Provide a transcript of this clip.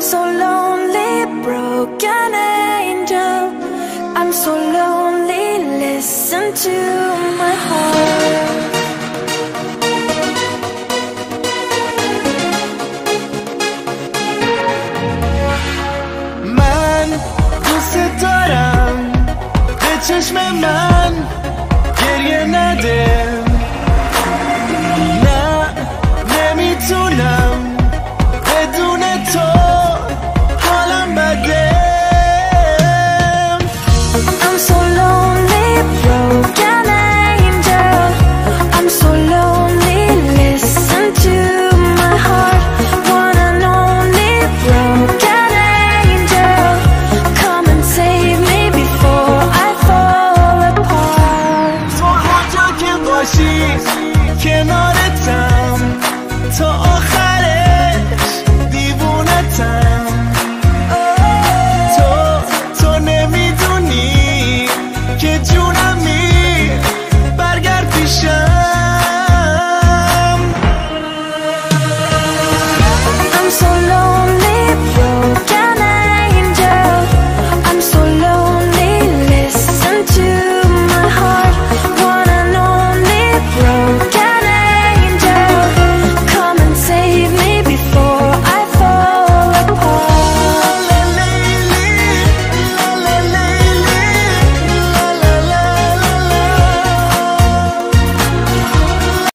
so lonely, broken angel. I'm so lonely, listen to my heart. من دوست دارم به چشم من گریه نده کنارتم. تا آخر